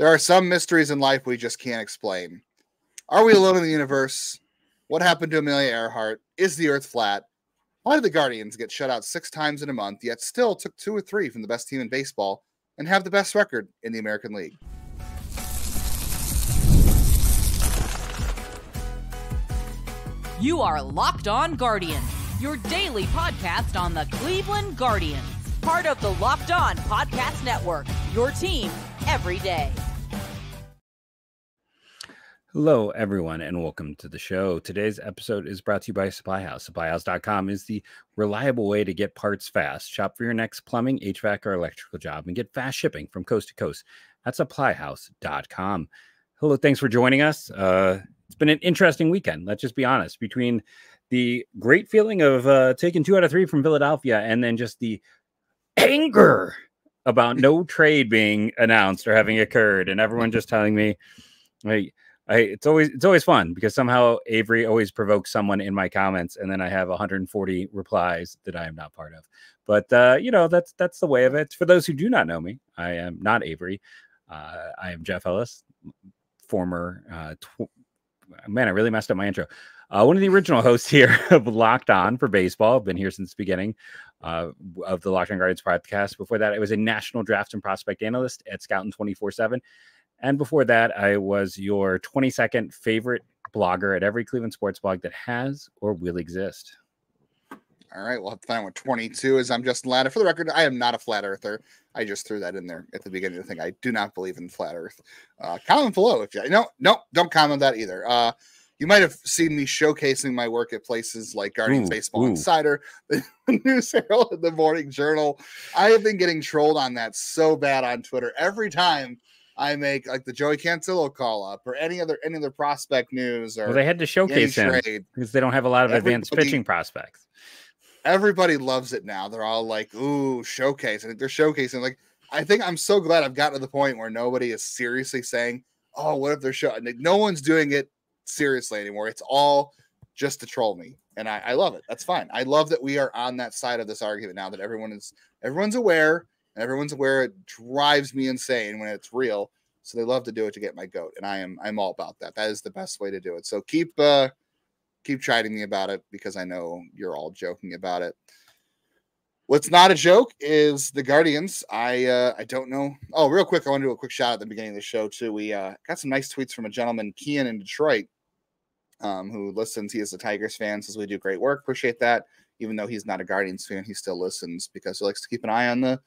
There are some mysteries in life we just can't explain. Are we alone in the universe? What happened to Amelia Earhart? Is the earth flat? Why did the Guardians get shut out six times in a month, yet still took two or three from the best team in baseball and have the best record in the American League? You are Locked On Guardians, your daily podcast on the Cleveland Guardians, part of the Locked On Podcast Network, your team every day. Hello, everyone, and welcome to the show. Today's episode is brought to you by Supply House. SupplyHouse.com is the reliable way to get parts fast. Shop for your next plumbing, HVAC, or electrical job and get fast shipping from coast to coast at SupplyHouse.com. Hello, thanks for joining us. Uh, it's been an interesting weekend. Let's just be honest. Between the great feeling of uh, taking two out of three from Philadelphia and then just the anger about no trade being announced or having occurred, and everyone just telling me, "Hey." I, it's always it's always fun because somehow Avery always provokes someone in my comments, and then I have 140 replies that I am not part of. But uh, you know that's that's the way of it. For those who do not know me, I am not Avery. Uh, I am Jeff Ellis, former uh, tw- man, I really messed up my intro. Uh, one of the original hosts here of Locked On for Baseball. I've been here since the beginning uh, of the Locked On Guardians podcast. Before that, I was a national draft and prospect analyst at Scout Scouting 24 7. And before that, I was your 22nd favorite blogger at every Cleveland sports blog that has or will exist. All right, we'll have to find what 22 is. I'm Justin Lada. For the record, I am not a flat earther. I just threw that in there at the beginning of the thing. I do not believe in flat earth. Uh, comment below if you no, no, don't comment that either. Uh, you might have seen me showcasing my work at places like Guardians ooh, Baseball ooh. Insider, the News Herald, and the Morning Journal. I have been getting trolled on that so bad on Twitter every time I make like the Joey Cantillo call up or any other any other prospect news or well, they had to showcase him trade. because they don't have a lot of Everybody, advanced pitching prospects everybody loves it now. They're all like, "Ooh, showcase!" and they're showcasing. Like, I think I'm so glad I've gotten to the point where nobody is seriously saying, "Oh, what if they're showing?" Like, no one's doing it seriously anymore. It's all just to troll me, and I, I love it. That's fine. I love that we are on that side of this argument now. That everyone is everyone's aware, everyone's aware. It drives me insane when it's real. So they love to do it to get my goat, and I am I'm all about that. That is the best way to do it. So keep uh keep chiding me about it because I know you're all joking about it. What's not a joke is the Guardians. I uh, I don't know. Oh, real quick, I want to do a quick shout at the beginning of the show too. We uh, got some nice tweets from a gentleman, Kian in Detroit, um, who listens. He is a Tigers fan, says we do great work. Appreciate that. Even though he's not a Guardians fan, he still listens because he likes to keep an eye on the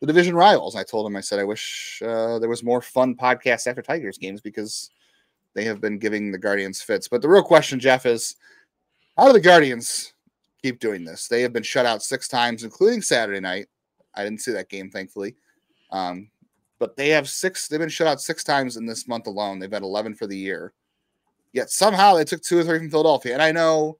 the division rivals. I told him, I said, I wish uh, there was more fun podcasts after Tigers games because they have been giving the Guardians fits. But the real question, Jeff, is how do the Guardians keep doing this? They have been shut out six times, including Saturday night. I didn't see that game, thankfully. Um, but they have six, they've been shut out six times in this month alone. They've had 11 for the year. Yet somehow they took two or three from Philadelphia. And I know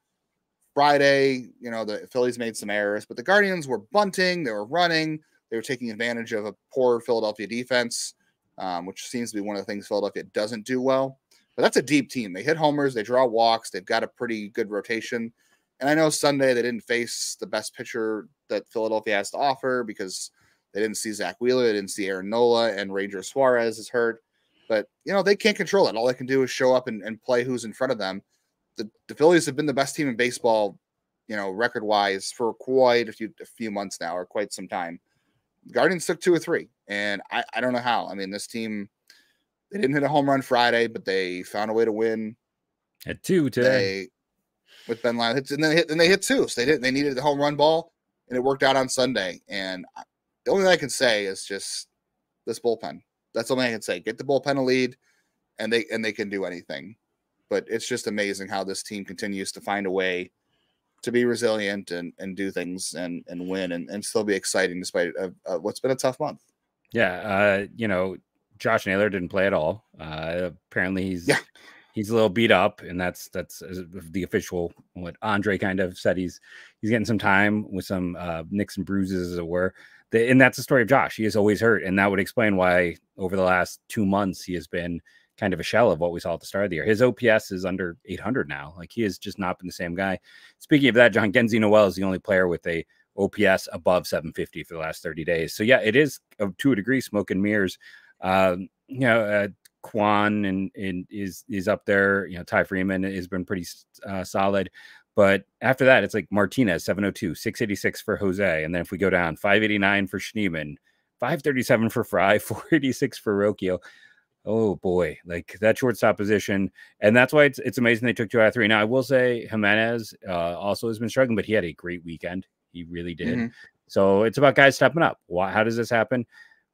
Friday, you know, the Phillies made some errors, but the Guardians were bunting, they were running, they were taking advantage of a poor Philadelphia defense, um, which seems to be one of the things Philadelphia doesn't do well. But that's a deep team. They hit homers, they draw walks, they've got a pretty good rotation. And I know Sunday they didn't face the best pitcher that Philadelphia has to offer because they didn't see Zack Wheeler, they didn't see Aaron Nola, and Ranger Suarez is hurt. But you know, they can't control it. All they can do is show up and, and play who's in front of them. The, the Phillies have been the best team in baseball, you know, record wise for quite a few a few months now, or quite some time. Guardians took two or three, and I, I don't know how. I mean, this team they didn't hit a home run Friday, but they found a way to win. At two today. They, with Ben Lyon hits, and then they hit, and they hit two. So they didn't They needed the home run ball, and it worked out on Sunday. And the only thing I can say is just this bullpen. That's the only I can say. Get the bullpen a lead, and they and they can do anything. But it's just amazing how this team continues to find a way to be resilient and and do things and and win and, and still be exciting despite uh, what's been a tough month. Yeah, uh, you know, Josh Naylor didn't play at all. Uh, apparently, he's yeah. he's a little beat up, and that's that's the official what Andre kind of said. He's he's getting some time with some uh, nicks and bruises, as it were. The, and that's the story of Josh. He is always hurt, and that would explain why over the last two months he has been kind of a shell of what we saw at the start of the year. His OPS is under 800 now. Like he has just not been the same guy. Speaking of that, Jhonkensy Noel is the only player with a OPS above 750 for the last 30 days. So yeah, it is uh, to a degree smoke and mirrors Um, you know, uh, Kwan and, and is is up there. You know, Ty Freeman has been pretty uh, solid. But after that, it's like Martinez 702, 686 for Jose. And then if we go down, 589 for Schneemann, 537 for Fry, 486 for Rocchio. Oh boy, like that shortstop position. And that's why it's it's amazing they took two out of three. Now I will say Jimenez uh, also has been struggling, but he had a great weekend. He really did. Mm-hmm. So it's about guys stepping up. Why, how does this happen?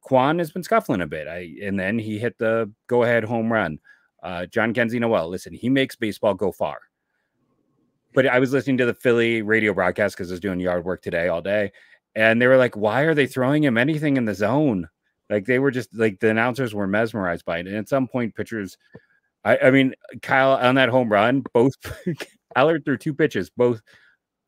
Kwan has been scuffling a bit. I and then he hit the go ahead home run. Uh, Kenzie Noel, listen, he makes baseball go far. But I was listening to the Philly radio broadcast because I was doing yard work today all day, and they were like, "Why are they throwing him anything in the zone?" Like they were just like the announcers were mesmerized by it. And at some point, pitchers, I, I mean, Kyle on that home run, both Allard threw two pitches, both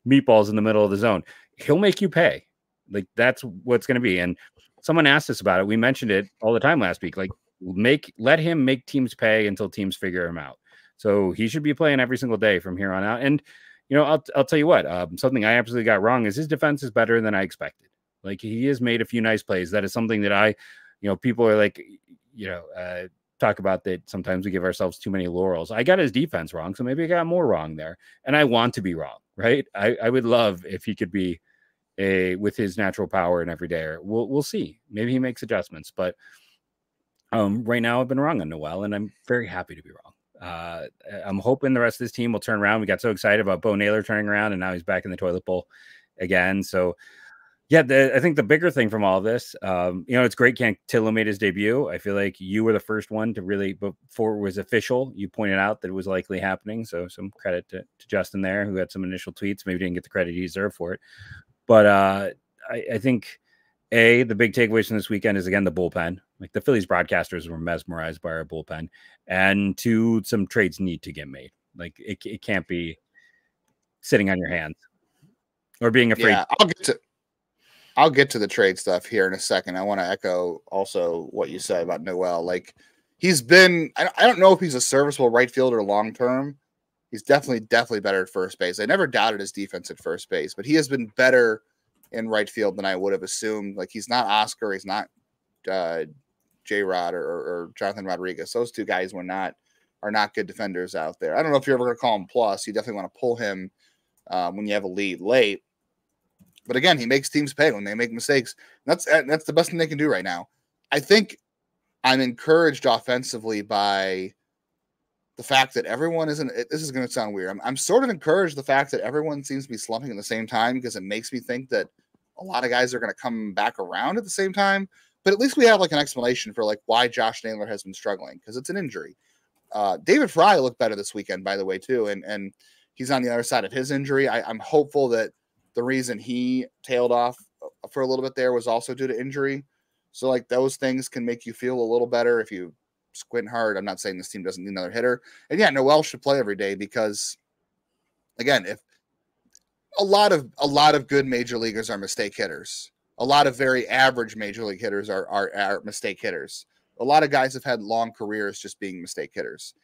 meatballs in the middle of the zone. He'll make you pay. Like that's what's going to be. And someone asked us about it. We mentioned it all the time last week. Like make let him make teams pay until teams figure him out. So he should be playing every single day from here on out. And you know, I'll I'll tell you what. Um, something I absolutely got wrong is his defense is better than I expected. Like he has made a few nice plays. That is something that I, you know, people are like, you know, uh, talk about that sometimes we give ourselves too many laurels. I got his defense wrong, so maybe I got more wrong there. And I want to be wrong, right? I, I would love if he could be a with his natural power and every day. We'll we'll see. Maybe he makes adjustments, but um, right now I've been wrong on Noel, and I'm very happy to be wrong. Uh, I'm hoping the rest of this team will turn around. We got so excited about Bo Naylor turning around, and now he's back in the toilet bowl again. So, yeah, the, I think the bigger thing from all of this, um, you know, it's great. Cantillo made his debut. I feel like you were the first one to really, before it was official, you pointed out that it was likely happening. So, some credit to, to Justin there, who had some initial tweets. Maybe didn't get the credit he deserved for it. But uh, I, I think a the big takeaways from this weekend is again the bullpen. Like the Phillies broadcasters were mesmerized by our bullpen, and two, some trades need to get made. Like it, it can't be sitting on your hands or being afraid. Yeah, I'll get to I'll get to the trade stuff here in a second. I want to echo also what you said about Noel. Like he's been, I don't know if he's a serviceable right fielder long term, he's definitely definitely better at first base. I never doubted his defense at first base, but he has been better in right field than I would have assumed. Like he's not Oscar, he's not uh, J Rod or, or, Johnathan Rodriguez. Those two guys were not are not good defenders out there. I don't know if you're ever going to call him plus. You definitely want to pull him um, when you have a lead late. But again, he makes teams pay when they make mistakes. That's that's the best thing they can do right now. I think I'm encouraged offensively by the fact that everyone isn't this is going to sound weird I'm, I'm sort of encouraged the fact that everyone seems to be slumping at the same time because it makes me think that a lot of guys are going to come back around at the same time but at least we have like an explanation for like why josh naylor has been struggling because it's an injury uh, david fry looked better this weekend by the way too and and he's on the other side of his injury I, i'm hopeful that the reason he tailed off uh, for a little bit there was also due to injury so like those things can make you feel a little better if you squint hard. I'm not saying this team doesn't need another hitter. And yeah, Noel should play every day because again, if a lot of a lot of good major leaguers are mistake hitters. A lot of very average major league hitters are, are, are mistake hitters. A lot of guys have had long careers just being mistake hitters.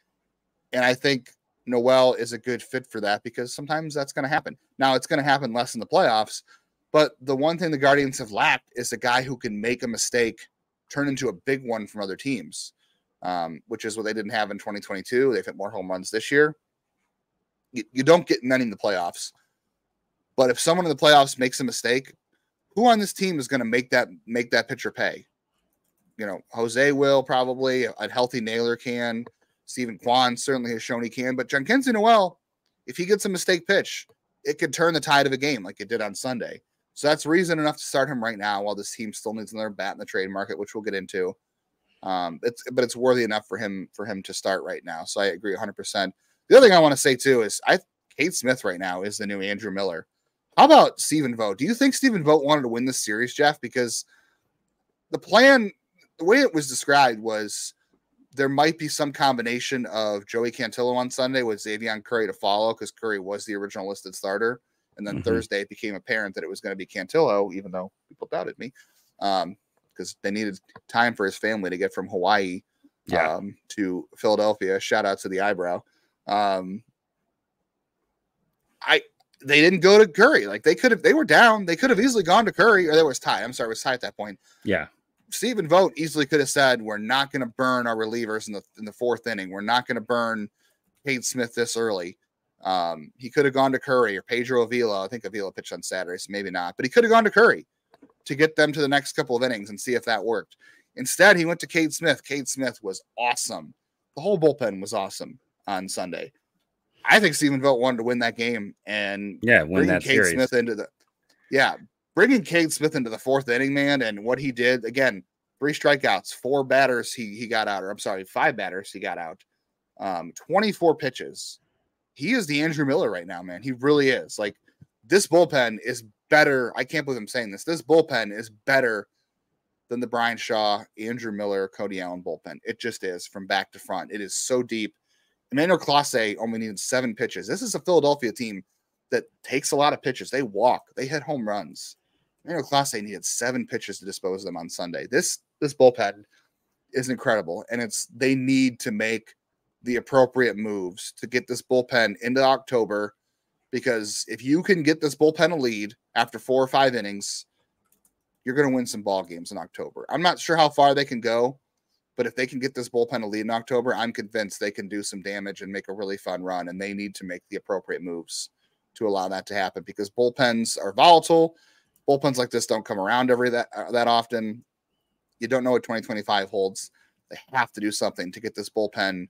And I think Noel is a good fit for that because sometimes that's going to happen. Now it's going to happen less in the playoffs, but the one thing the Guardians have lacked is a guy who can make a mistake turn into a big one from other teams um, which is what they didn't have in 2022. They've hit more home runs this year. You, you don't get many in the playoffs. But if someone in the playoffs makes a mistake, who on this team is going to make that make that pitcher pay? You know, Jose will probably, a healthy Naylor can, Steven Kwan certainly has shown he can, but Jhonkensy Noel, if he gets a mistake pitch, it could turn the tide of a game like it did on Sunday. So that's reason enough to start him right now while this team still needs another bat in the trade market, which we'll get into. Um, it's but it's worthy enough for him for him to start right now. So I agree 100. percent The other thing I want to say too is I Cade Smith right now is the new Andrew Miller. How about Stephen Vogt? Do you think Stephen Vogt wanted to win this series, Jeff? Because the plan, the way it was described was there might be some combination of Joey Cantillo on Sunday with Xzavion Curry to follow because Curry was the original listed starter. And then mm-hmm. Thursday it became apparent that it was going to be Cantillo, even though people doubted me. Um, because they needed time for his family to get from Hawaii yeah. um, to Philadelphia. Shout out to the eyebrow. Um, I they didn't go to Curry. Like they could have, they were down. They could have easily gone to Curry, or there was tie. I'm sorry, it was tie at that point. Yeah. Stephen Vogt easily could have said, "We're not going to burn our relievers in the in the fourth inning. We're not going to burn Cade Smith this early." Um, he could have gone to Curry or Pedro Avila. I think Avila pitched on Saturday, so maybe not. But he could have gone to Curry to get them to the next couple of innings and see if that worked. Instead, he went to Cade Smith. Cade Smith was awesome. The whole bullpen was awesome on Sunday. I think Stephen Vogt wanted to win that game and yeah, win that Cade series. Smith into the yeah, bringing Cade Smith into the fourth inning, man, and what he did again, three strikeouts, four batters he he got out, or I'm sorry, five batters he got out, um, 24 pitches. He is the Andrew Miller right now, man. He really is. Like this bullpen is better. I can't believe I'm saying this. This bullpen is better than the Bryan Shaw, Andrew Miller, Cody Allen bullpen. It just is from back to front. It is so deep. Emmanuel Clase only needed seven pitches. This is a Philadelphia team that takes a lot of pitches. They walk, they hit home runs. Emmanuel Clase needed seven pitches to dispose of them on Sunday. This this bullpen is incredible, and it's they need to make the appropriate moves to get this bullpen into October. Because if you can get this bullpen a lead after four or five innings, you're going to win some ball games in October. I'm not sure how far they can go, but if they can get this bullpen a lead in October, I'm convinced they can do some damage and make a really fun run. And they need to make the appropriate moves to allow that to happen because bullpens are volatile. Bullpens like this don't come around every that uh, that often. You don't know what 2025 holds. They have to do something to get this bullpen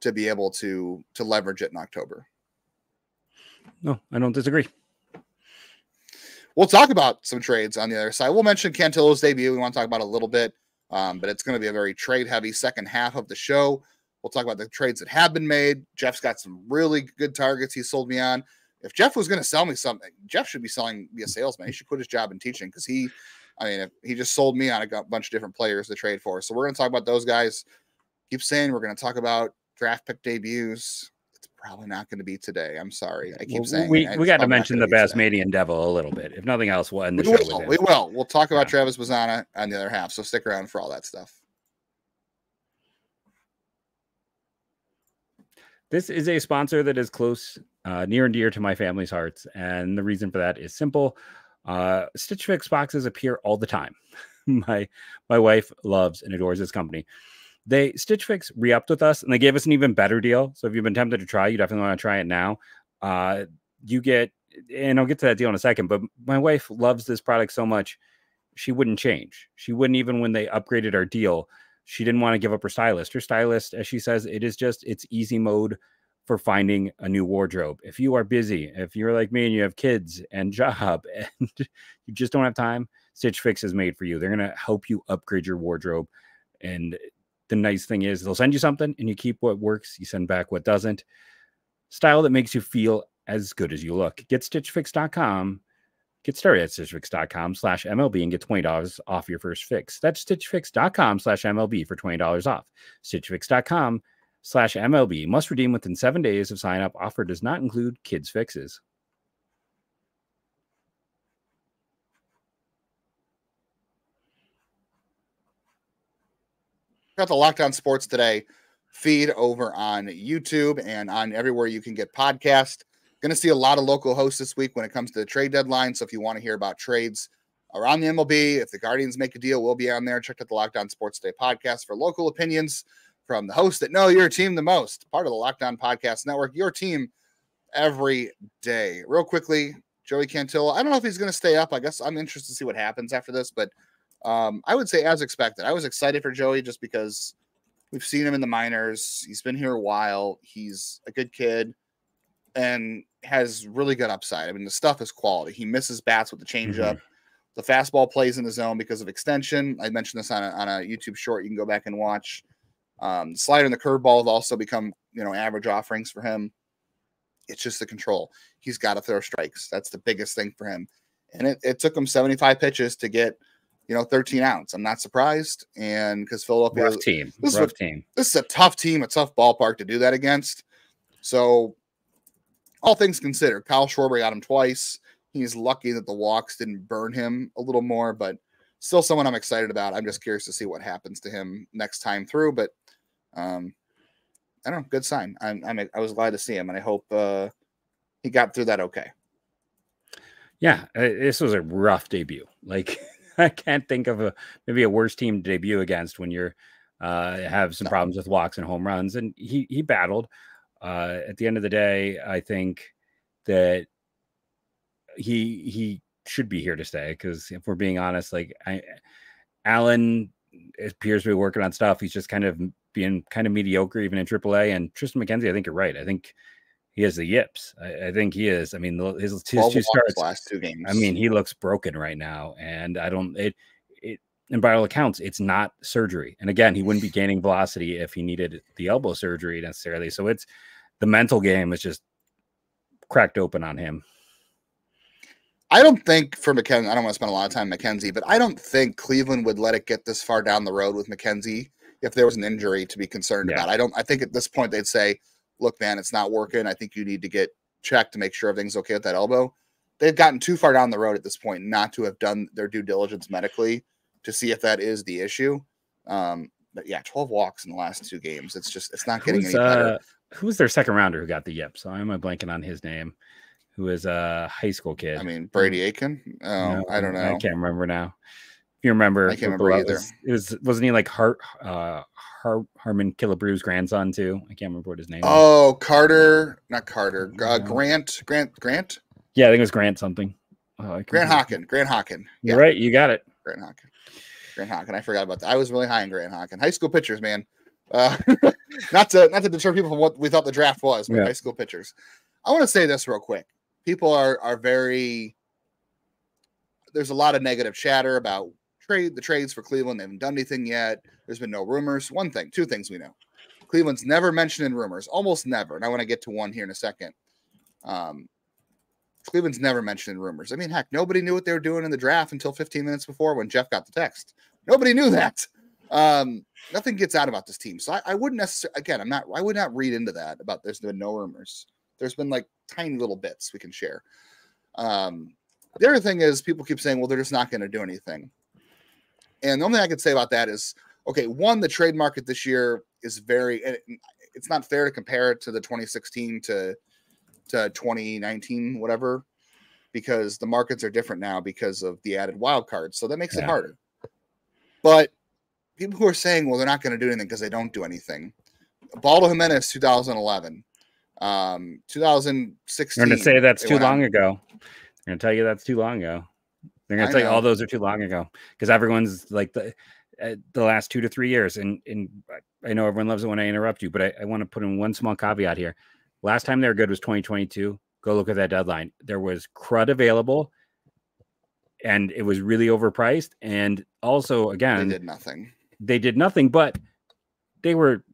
to be able to to leverage it in October. No, I don't disagree. We'll talk about some trades on the other side. We'll mention Cantillo's debut. We want to talk about a little bit, um, but it's going to be a very trade heavy second half of the show. We'll talk about the trades that have been made. Jeff's got some really good targets he sold me on. If Jeff was going to sell me something, Jeff should be selling, be a salesman. He should quit his job in teaching because he, I mean, if, he just sold me on a bunch of different players to trade for. So we're going to talk about those guys. Keep saying we're going to talk about draft pick debuts. It's probably not going to be today. I'm sorry. I keep Well, saying we we got to mention the gonna be today. Basmadian Devil a little bit. If nothing else, we'll end the We show will. we will. We'll talk about Yeah. Travis Bazzana on the other half. So stick around for all that stuff. This is a sponsor that is close, uh, near and dear to my family's hearts, and the reason for that is simple. Uh, Stitch Fix boxes appear all the time. my my wife loves and adores this company. They Stitch Fix re-upped with us, and they gave us an even better deal. So if you've been tempted to try, you definitely want to try it now. Uh, you get, and I'll get to that deal in a second. But my wife loves this product so much, she wouldn't change. She wouldn't even when they upgraded our deal she didn't want to give up her stylist. Her stylist, as she says, it is just it's easy mode for finding a new wardrobe. If you are busy, if you're like me and you have kids and job and you just don't have time, Stitch Fix is made for you. They're gonna help you upgrade your wardrobe. And the nice thing is they'll send you something and you keep what works, you send back what doesn't. Style that makes you feel as good as you look. Get stitchfix.com Get started at stitchfix.com slash MLB and get $20 off your first fix. That's stitchfix.com slash MLB for $20 off. Stitchfix.com slash MLB must redeem within seven days of sign up. Offer does not include kids' fixes. got the Locked On Sports Today feed over on YouTube and on everywhere you can get podcast. Going to see a lot of local hosts this week when it comes to the trade deadline. So if you want to hear about trades around the MLB, if the Guardians make a deal, we'll be on there. Check out the Locked On Sports Day podcast for local opinions from the hosts that know your team the most. Part of the Locked On Podcast Network, your team every day. Real quickly, Joey Cantillo. I don't know if he's going to stay up. I guess I'm interested to see what happens after this, but um, I would say as expected. I was excited for Joey just because we've seen him in the minors. He's been here a while. He's a good kid and has really good upside. I mean, the stuff is quality. He misses bats with the changeup. The fastball plays in the zone because of extension. I mentioned this on a, on a YouTube short. You can go back and watch. Um, the slider and the curveball have also become, you know, average offerings for him. It's just the control. He's got to throw strikes. That's the biggest thing for him. And it, it took him 75 pitches to get, you know, 13 outs. I'm not surprised. And because Philadelphia, Rough team. this is Rough what- team. this is a tough team, a tough ballpark to do that against. So, all things considered, Kyle Schwarber got him twice. He's lucky that the walks didn't burn him a little more, but still someone I'm excited about. I'm just curious to see what happens to him next time through. But um, I don't know, good sign. I'm, I'm I was glad to see him, and I hope uh, he got through that okay. Yeah, uh, this was a rough debut. Like, I can't think of a maybe a worse team to debut against when you're uh, have some No. problems with walks and home runs, and he he battled. Uh, at the end of the day, I think that he he should be here to stay because if we're being honest, like I, Allen appears to be working on stuff. He's just kind of being kind of mediocre even in AAA. And Triston McKenzie, I think you're right. I think he has the yips. I, I think he is. I mean, his, his two starts. last two games. I mean, he looks broken right now, and I don't it it. And by all accounts, it's not surgery. And again, he wouldn't be gaining velocity if he needed the elbow surgery necessarily. So it's the mental game is just cracked open on him. I don't think for McKenzie, I don't want to spend a lot of time McKenzie, but I don't think Cleveland would let it get this far down the road with McKenzie if there was an injury to be concerned Yeah. about. I don't. I think at this point they'd say, "Look, man, it's not working. I think you need to get checked to make sure everything's okay with that elbow." They've gotten too far down the road at this point not to have done their due diligence medically to see if that is the issue. Um, but yeah, twelve walks in the last two games. It's just it's not getting Who's, any better. uh, who was their second rounder who got the yip? So I'm blanking on his name. Who is a high school kid? I mean, Brady Aiken. Oh, No, I don't know. I can't remember now. If you remember, I can't remember either. was- It was wasn't he like Har, uh, Har, Harmon Killebrew's grandson too? I can't remember what his name. was. Oh, Carter, not Carter. Uh. Grant, Grant, Grant, Yeah, I think it was Grant something. Oh, Grant Hockin, Grant Hockin. Yeah, You're right. You got it. Grant Hockin. Grant Hockin. I forgot about that. I was really high in Grant Hockin. High school pitchers, man. Uh, not to not to deter people from what we thought the draft was, but Yeah. high school pitchers. I want to say this real quick. People are are very. There's a lot of negative chatter about trade the trades for Cleveland. They haven't done anything yet. There's been no rumors. One thing, two things we know. Cleveland's never mentioned in rumors, almost never. And I want to get to one here in a second. Um, Cleveland's never mentioned in rumors. I mean, heck, nobody knew what they were doing in the draft until 15 minutes before when Jeff got the text. Nobody knew that. Um, nothing gets out about this team. So I, I wouldn't necessarily, again, I'm not, I would not read into that about there's been no rumors. There's been like tiny little bits we can share. Um, the other thing is people keep saying, well, they're just not going to do anything. And the only thing I could say about that is, okay, one, the trade market this year is very, it- it's not fair to compare it to the 2016 to to 2019, whatever, because the markets are different now because of the added wild cards. So that makes it harder. But people who are saying, well, they're not going to do anything because they don't do anything. Baldo Jimenez, 2011. Um, 2016. They're going to say that's too went out- long ago. They're going to tell you that's too long ago. They're going to tell you all those are too long ago because everyone's like the uh, the last two to three years. And and I know everyone loves it when I interrupt you, but I, I want to put in one small caveat here. Last time they were good was 2022. Go look at that deadline. There was crud available, and it was really overpriced. And also, again, They did nothing. they did nothing, but they were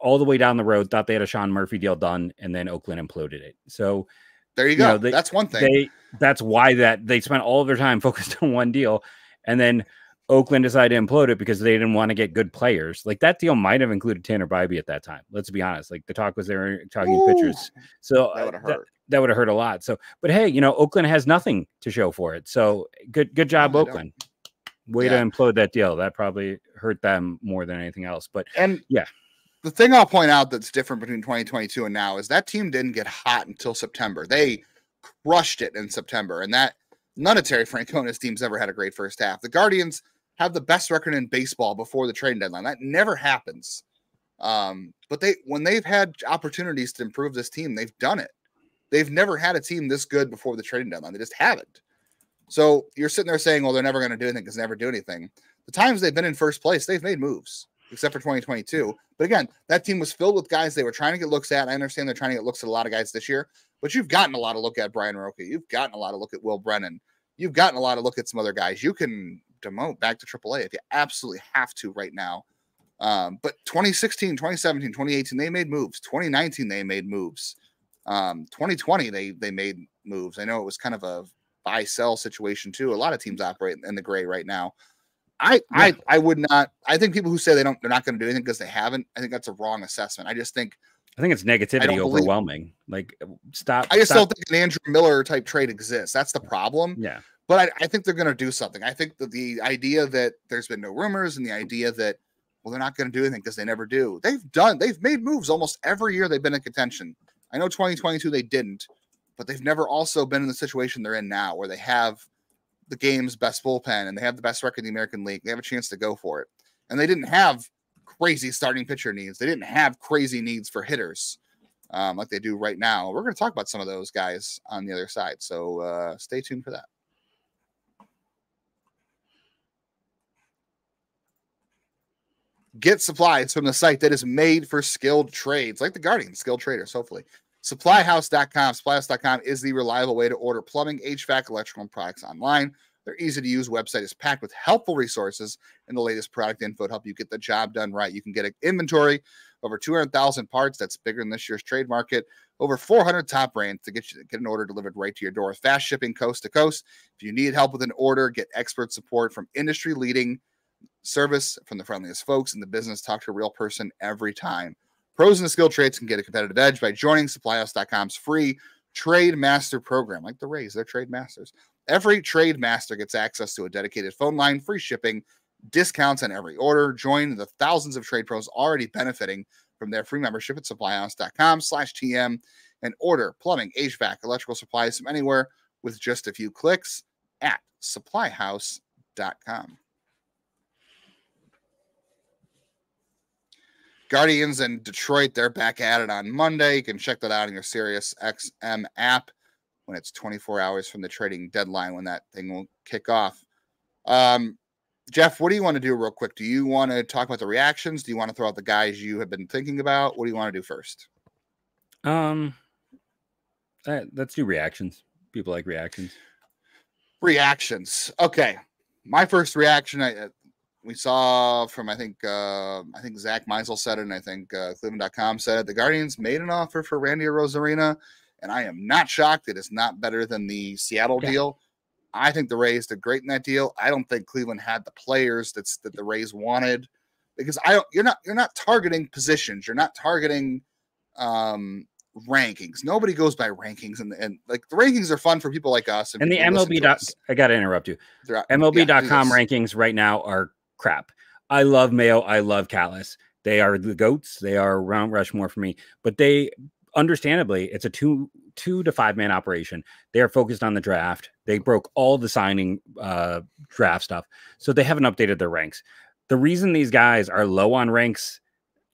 all the way down the road, thought they had a Sean Murphy deal done, and then Oakland imploded it. So There you You go. know, they- That's one thing. they that's why that they spent all of their time focused on one deal, and then Oakland decided to implode it because they didn't want to get good players. Like that deal might have included Tanner Bibee at that time. Let's be honest. Like the talk was they were talking Ooh, pitchers, so that uh, would have that, hurt. that would have hurt a lot. So, but hey, you know Oakland has nothing to show for it. So good good job, No. Oakland. Way Yeah. to implode that deal. That probably hurt them more than anything else. But And Yeah. the thing I'll point out that's different between 2022 and now is that team didn't get hot until September. They crushed it in September, and that none of Terry Francona's teams ever had a great first half. The Guardians have the best record in baseball before the trading deadline. That never happens. Um, but they when they've had opportunities to improve this team, they've done it. They've never had a team this good before the trading deadline. They just haven't. So you're sitting there saying, "Well, they're never going to do anything because never do anything." The times they've been in first place, they've made moves, except for 2022. But again, that team was filled with guys they were trying to get looks at. I understand they're trying to get looks at a lot of guys this year, but you've gotten a lot of look at Brayan Rocchio. You've gotten a lot of look at Will Brennan. You've gotten a lot of look at some other guys. You can demote back to AAA if you absolutely have to right now. Um, but 2016, 2017, 2018, they made moves. 2019, they made moves. Um, 2020, they they made moves. I know it was kind of a buy sell situation too. A lot of teams operate in the gray right now. I I I would not. I think people who say they don't, they're not going to do anything because they haven't. I think that's a wrong assessment. I just think I think it's negativity believe- overwhelming. Like stop. I just stop- don't think an Andrew Miller type trade exists. That's the problem. Yeah. But I, I think they're going to do something. I think that the idea that there's been no rumors and the idea that well they're not going to do anything because they never do. They've done. They've made moves almost every year they've been in contention. I know 2022 they didn't, but they've never also been in the situation they're in now where they have the game's best bullpen and they have the best record in the American League. They have a chance to go for it. And they didn't have crazy starting pitcher needs. They didn't have crazy needs for hitters um, like they do right now. We're going to talk about some of those guys on the other side. So uh, stay tuned for that. Get supplies from the site that is made for skilled trades, like the Guardian, skilled traders, hopefully. Supplyhouse.com. Supplyhouse.com is the reliable way to order plumbing, HVAC, electrical, products online. Their easy to use website is packed with helpful resources and the latest product info to help you get the job done right. You can get an inventory over 200,000 parts. That's bigger than this year's trade market. Over 400 top brands to get you get an order delivered right to your door. Fast shipping coast to coast. If you need help with an order, get expert support from industry leading service from the friendliest folks in the business. Talk to a real person every time. Pros in the skilled trades can get a competitive edge by joining supplyhouse.com's free trade master program, like the Rays, they're trade masters. Every trade master gets access to a dedicated phone line, free shipping, discounts on every order. Join the thousands of trade pros already benefiting from their free membership at supplyhouse.com slash TM and order plumbing, HVAC, electrical supplies from anywhere with just a few clicks at supplyhouse.com. Guardians and Detroit, they're back at it on Monday. You can check that out in your Sirius XM app when it's 24 hours from the trading deadline when that thing will kick off. Um, Jeff, what do you want to do real quick? Do you want to talk about the reactions? Do you want to throw out the guys you have been thinking about? What do you want to do first? Um, let's do reactions. People like reactions. Reactions. Okay. My first reaction, I, we saw from I think uh, I think Zack Meisel said it, and I think uh, Cleveland.com said it. The Guardians made an offer for Randy Arozarena, and I am not shocked. that It is not better than the Seattle yeah. deal. I think the Rays did great in that deal. I don't think Cleveland had the players that's that the Rays wanted because I don't. You're not you're not targeting positions. You're not targeting um, rankings. Nobody goes by rankings, and and like the rankings are fun for people like us. And, and the MLB. Dot, I got to interrupt you. MLB.com yeah, rankings right now are crap. I love Mayo. I love Callis. They are the goats. They are Mount Rushmore for me. But they, understandably, it's a two two to five man operation. They are focused on the draft. They broke all the signing uh, draft stuff, so they haven't updated their ranks. The reason these guys are low on ranks,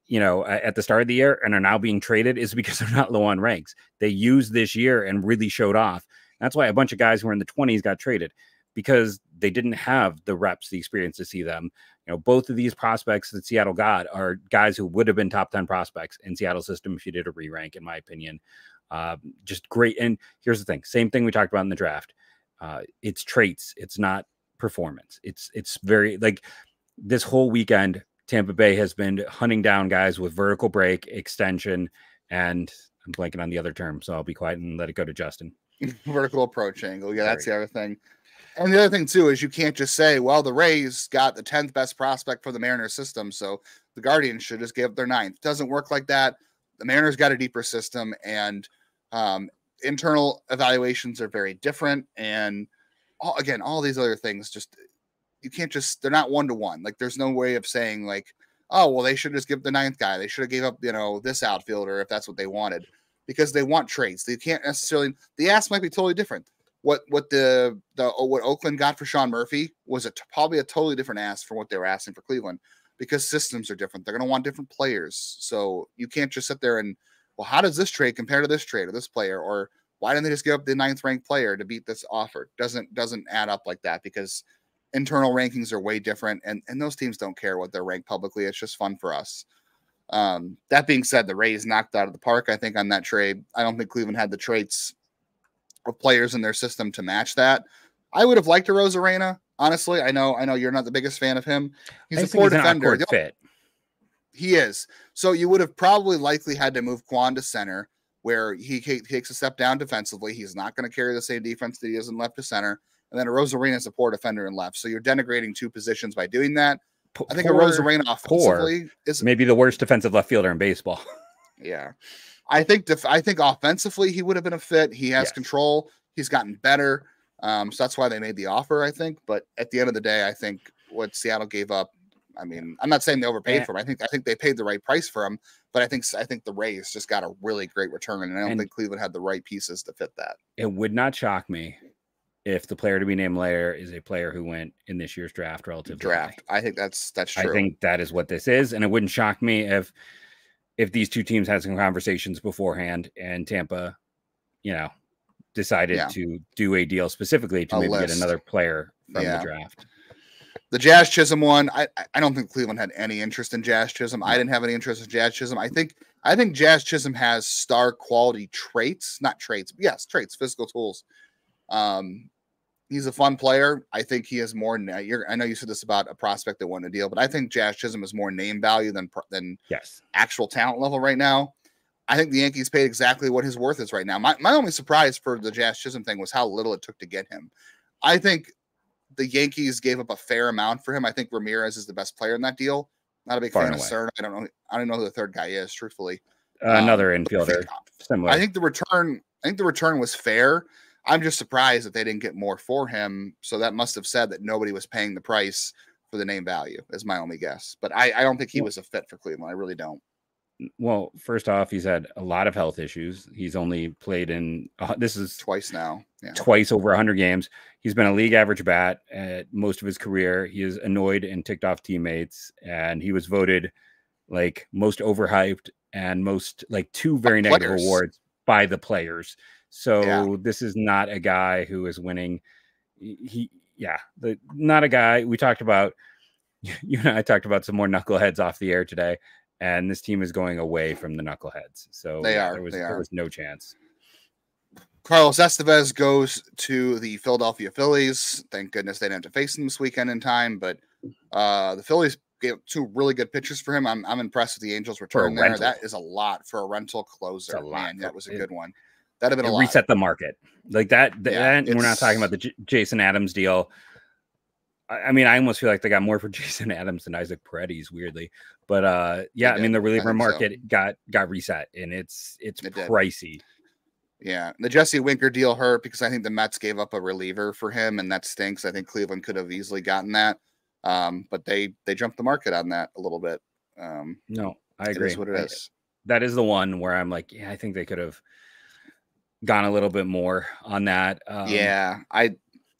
you know, at the start of the year and are now being traded is because they're not low on ranks. They used this year and really showed off. That's why a bunch of guys who were in the 20s got traded because they didn't have the reps, the experience to see them. You know, both of these prospects that Seattle got are guys who would have been top 10 prospects in Seattle system if you did a re rank, in my opinion. Uh, just great. And here's the thing same thing we talked about in the draft. Uh, it's traits, it's not performance. It's, it's very like this whole weekend, Tampa Bay has been hunting down guys with vertical break, extension, and I'm blanking on the other term, so I'll be quiet and let it go to Justin. vertical approach angle. Yeah, that's the other thing. And the other thing too is you can't just say, well, the Rays got the 10th best prospect for the Mariners system, so the Guardians should just give up their ninth. Doesn't work like that. The Mariners got a deeper system, and um, internal evaluations are very different. And all, again, all these other things just you can't just they're not one to one. Like there's no way of saying like, oh well, they should just give the ninth guy. They should have gave up you know this outfielder if that's what they wanted because they want trades. They can't necessarily the ask might be totally different what what the the oh, what Oakland got for Sean Murphy was a probably a totally different ask from what they were asking for Cleveland because systems are different. They're going to want different players, so you can't just sit there and well, how does this trade compare to this trade or this player or why didn't they just give up the ninth ranked player to beat this offer? Doesn't doesn't add up like that because internal rankings are way different and and those teams don't care what they're ranked publicly. It's just fun for us. Um, that being said, the Rays knocked out of the park. I think on that trade, I don't think Cleveland had the traits of players in their system to match that. I would have liked a Arozarena. Honestly, I know, I know you're not the biggest fan of him. He's a poor defender. Fit. He is. So you would have probably likely had to move Kwan to center, where he takes a step down defensively. He's not going to carry the same defense that he is in left to center. And then a Arozarena is a poor defender in left. So you're denigrating two positions by doing that. I think poor, a Arozarena offensively poor. is maybe the worst defensive left fielder in baseball. yeah. I think def- I think offensively he would have been a fit. He has yes. control. He's gotten better. Um, so that's why they made the offer, I think. But at the end of the day, I think what Seattle gave up. I mean, I'm not saying they overpaid yeah. for him. I think I think they paid the right price for him. But I think I think the Rays just got a really great return, and I don't and think Cleveland had the right pieces to fit that. It would not shock me if the player to be named later is a player who went in this year's draft relative draft. I think that's that's true. I think that is what this is, and it wouldn't shock me if if these two teams had some conversations beforehand and Tampa, you know, decided yeah. to do a deal specifically to a maybe list. get another player from yeah. the draft. The Jazz Chisholm one, I I don't think Cleveland had any interest in Jazz Chisholm. I didn't have any interest in Jazz Chisholm. I think I think Jazz Chisholm has star quality traits, not traits, yes, traits, physical tools. Um, he's a fun player. I think he has more. I know you said this about a prospect that won a deal, but I think Jazz Chisholm is more name value than than yes actual talent level right now. I think the Yankees paid exactly what his worth is right now. My my only surprise for the Jazz Chisholm thing was how little it took to get him. I think the Yankees gave up a fair amount for him. I think Ramirez is the best player in that deal. Not a big Far fan of Serna. I don't know. I don't know who the third guy is. Truthfully, uh, another um, infielder. Similar. I think the return. I think the return was fair. I'm just surprised that they didn't get more for him. So that must have said that nobody was paying the price for the name value. Is my only guess. But I, I don't think he was a fit for Cleveland. I really don't. Well, first off, he's had a lot of health issues. He's only played in uh, this is twice now, yeah. twice over 100 games. He's been a league average bat at most of his career. He is annoyed and ticked off teammates, and he was voted like most overhyped and most like two very negative awards by the players. So yeah. this is not a guy who is winning. He, yeah, the not a guy we talked about. You and I talked about some more knuckleheads off the air today, and this team is going away from the knuckleheads. So they are. There was, there was no chance. Carlos Estevez goes to the Philadelphia Phillies. Thank goodness they didn't have to face him this weekend in time. But uh, the Phillies gave two really good pitchers for him. I'm, I'm impressed with the Angels return there. Rental. That is a lot for a rental closer. Man, that was a good one. That'd have been a reset the market like that. yeah, that we're not talking about the J- Jason Adams deal. I, I, mean, I almost feel like they got more for Jason Adams than Isaac Paredes, weirdly. But uh, yeah, I mean, the reliever market so. got got reset, and it's it's it pricey. Did. Yeah, the Jesse Winker deal hurt because I think the Mets gave up a reliever for him, and that stinks. I think Cleveland could have easily gotten that, um, but they they jumped the market on that a little bit. Um, no, I agree. It is what it is. That is the one where I'm like, yeah, I think they could have gone a little bit more on that. Um, yeah, I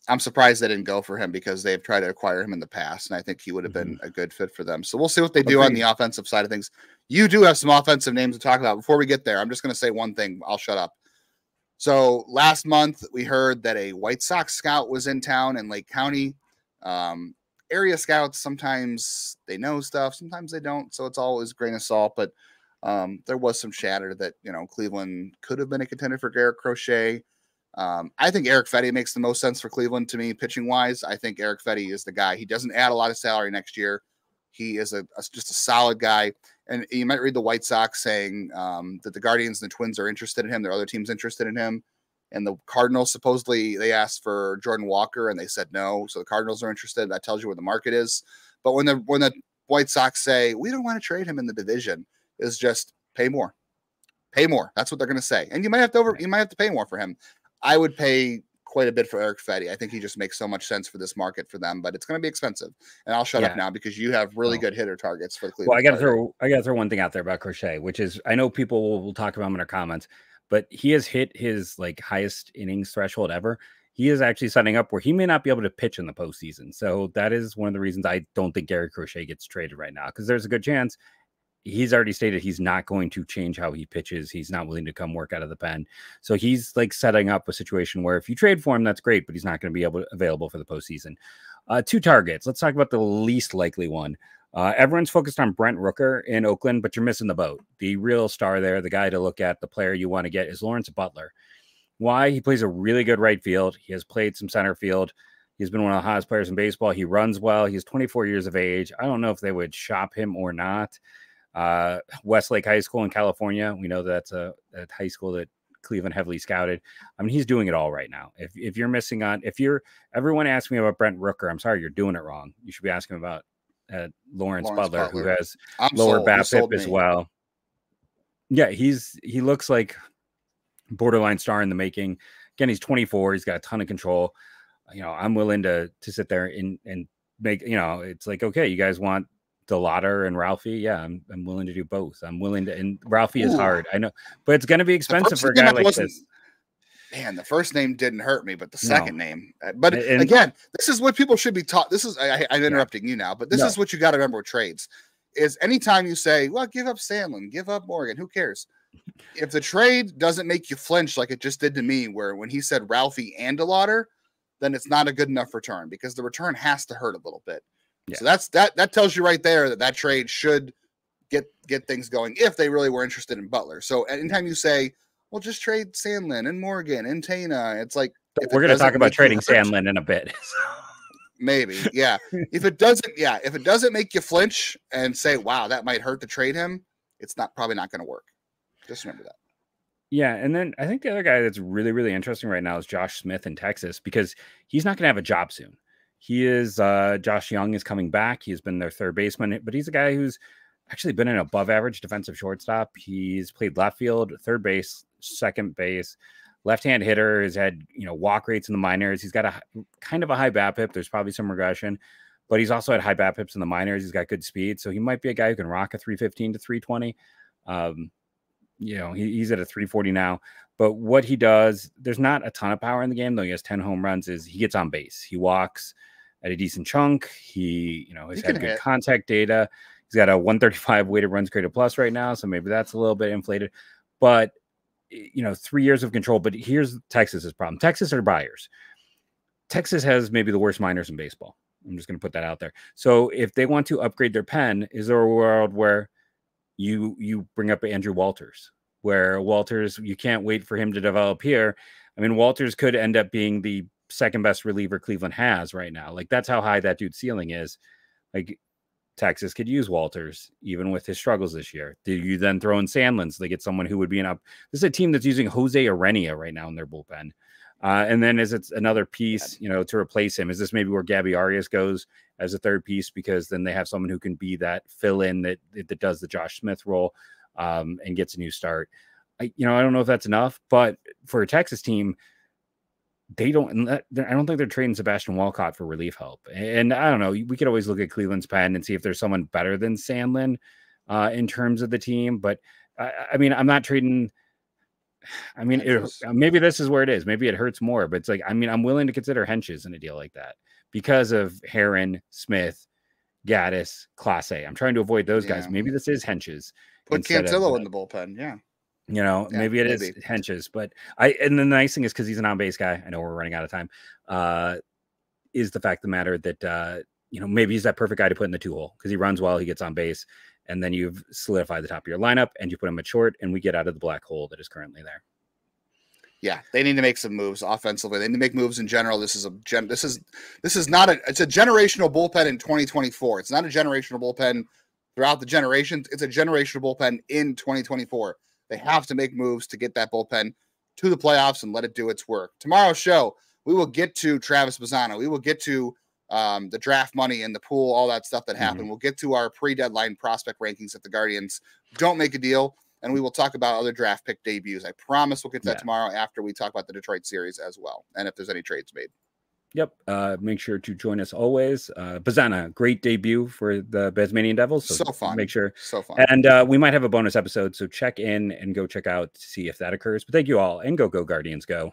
I'm surprised they didn't go for him because they've tried to acquire him in the past, and I think he would have been mm-hmm. a good fit for them. So we'll see what they do okay. on the offensive side of things. You do have some offensive names to talk about. Before we get there, I'm just going to say one thing. I'll shut up. So last month we heard that a White Sox scout was in town in Lake County. Um, area scouts sometimes they know stuff, sometimes they don't. So it's always grain of salt, but um, there was some chatter that you know Cleveland could have been a contender for Garrett Crochet. Um, I think Erick Fedde makes the most sense for Cleveland to me, pitching wise. I think Erick Fedde is the guy. He doesn't add a lot of salary next year. He is a, a just a solid guy. And you might read the White Sox saying um, that the Guardians and the Twins are interested in him. There are other teams interested in him. And the Cardinals supposedly they asked for Jordan Walker and they said no. So the Cardinals are interested. That tells you where the market is. But when the when the White Sox say we don't want to trade him in the division, is just pay more. Pay more. That's what they're going to say. And you might have to over you might have to pay more for him. I would pay quite a bit for Erick Fedde. I think he just makes so much sense for this market for them, but it's going to be expensive. And I'll shut yeah. up now because you have really good hitter targets for the Cleveland. Well, I got to throw I got to throw one thing out there about Crochet, which is I know people will, will talk about him in our comments, but he has hit his like highest innings threshold ever. He is actually setting up where he may not be able to pitch in the postseason. So that is one of the reasons I don't think Gary Crochet gets traded right now because there's a good chance he's already stated he's not going to change how he pitches. He's not willing to come work out of the pen. So he's like setting up a situation where if you trade for him, that's great, but he's not going to be able available for the postseason. Uh, two targets. Let's talk about the least likely one. Uh, everyone's focused on Brent Rooker in Oakland, but you're missing the boat. The real star there, the guy to look at, the player you want to get is Lawrence Butler. Why? He plays a really good right field. He has played some center field. He's been one of the hottest players in baseball. He runs well. He's 24 years of age. I don't know if they would shop him or not. Uh, Westlake High School in California. We know that's a, a high school that Cleveland heavily scouted. I mean, he's doing it all right now. If if you're missing on, if you're everyone asks me about Brent Rooker, I'm sorry, you're doing it wrong. You should be asking about uh, Lawrence, Lawrence Butler, Butler, who has I'm lower BABIP as well. Yeah, he's he looks like borderline star in the making. Again, he's 24. He's got a ton of control. You know, I'm willing to to sit there and and make you know, it's like okay, you guys want DeLauter and Ralphy, yeah, I'm, I'm willing to do both. I'm willing to, and Ralphy Ooh. is hard, I know, but it's going to be expensive for a guy like this. Man, the first name didn't hurt me, but the No. second name. uh, But And- again, this is what people should be taught. This is I, I'm interrupting you now, but this No. is what you got to remember with trades. Is anytime you say, "Well, give up Sandlin, give up Morgan," who cares? If the trade doesn't make you flinch like it just did to me, where when he said Ralphy and DeLauter, then it's not a good enough return because the return has to hurt a little bit. Yeah. So that's that. That tells you right there that that trade should get get things going if they really were interested in Butler. So anytime you say, "Well, just trade Sandlin and Morgan and Tena," it's like We're going to talk about trading Sandlin in a bit. Maybe, yeah. if it doesn't, yeah, if it doesn't make you flinch and say, "Wow, that might hurt to trade him," it's not probably not going to work. Just remember that. Yeah, and then I think the other guy that's really really interesting right now is Josh Smith in Texas because he's not going to have a job soon. He is uh Josh Jung is coming back. He's been their third baseman, but he's a guy who's actually been an above average defensive shortstop. He's played left field, third base, second base, left-hand hitter. Has had you know walk rates in the minors. He's got a kind of a high BABIP. There's probably some regression, but he's also had high BABIPs in the minors. He's got good speed, so he might be a guy who can rock a 315 to 320. Um, you know, he, he's at a 340 now. But what he does, there's not a ton of power in the game, though. He has 10 home runs. Is he gets on base? He walks at a decent chunk. He, you know, has He had good hit. contact data. He's got a 135 weighted runs created plus right now, so maybe that's a little bit inflated. But you know, three years of control. But here's Texas's problem: Texas are buyers. Texas has maybe the worst minors in baseball. I'm just going to put that out there. So if they want to upgrade their pen, is there a world where you you bring up Andrew Walters, where Walters you can't wait for him to develop here. I mean, Walters could end up being the second best reliever Cleveland has right now. Like that's how high that dude's ceiling is. Like Texas could use Walters even with his struggles this year. Do you then throw in Sandlin so they get someone who would be an up? This is a team that's using Jose Ureña right now in their bullpen. Uh, and then is it another piece, you know, to replace him? Is this maybe where Gabby Arias goes as a third piece because then they have someone who can be that fill in that that does the Josh Smith role um, and gets a new start. I, you know, I don't know if that's enough, but for a Texas team, they don't. I don't think they're trading Sebastian Walcott for relief help. And I don't know. We could always look at Cleveland's pen and see if there's someone better than Sandlin uh, in terms of the team. But I, I mean, I'm not trading. I mean, it, maybe this is where it is. Maybe it hurts more, but it's like I mean, I'm willing to consider Hentges in a deal like that because of Herrin, Smith, Gaddis, Clase. I'm trying to avoid those guys. Maybe this is Hentges. Put of, Cantillo uh, in the bullpen. Yeah. You know, Yeah, maybe it is maybe. Hentges, but I and the nice thing is because he's an on base guy. I know we're running out of time. Uh, is the fact of the matter that uh, you know maybe he's that perfect guy to put in the two hole because he runs well, he gets on base, and then you've solidified the top of your lineup and you put him at short, and we get out of the black hole that is currently there. Yeah, they need to make some moves offensively. They need to make moves in general. This is a gen. This is this is not a. It's a generational bullpen in 2024. It's not a generational bullpen throughout the generations. It's a generational bullpen in 2024. They have to make moves to get that bullpen to the playoffs and let it do its work. Tomorrow's show, we will get to Travis Bazzana. We will get to um, the draft money and the pool, all that stuff that happened. We'll get to our pre-deadline prospect rankings if the Guardians don't make a deal, and we will talk about other draft pick debuts. I promise we'll get to that Yeah. tomorrow after we talk about the Detroit series as well, and if there's any trades made. Yep. Uh, make sure to join us always. Uh, Bazzana, great debut for the Tasmanian Devils. So fun. Make sure So fun. And uh, we might have a bonus episode, so check in and go check out to see if that occurs. But thank you all, and go, go, Guardians, go.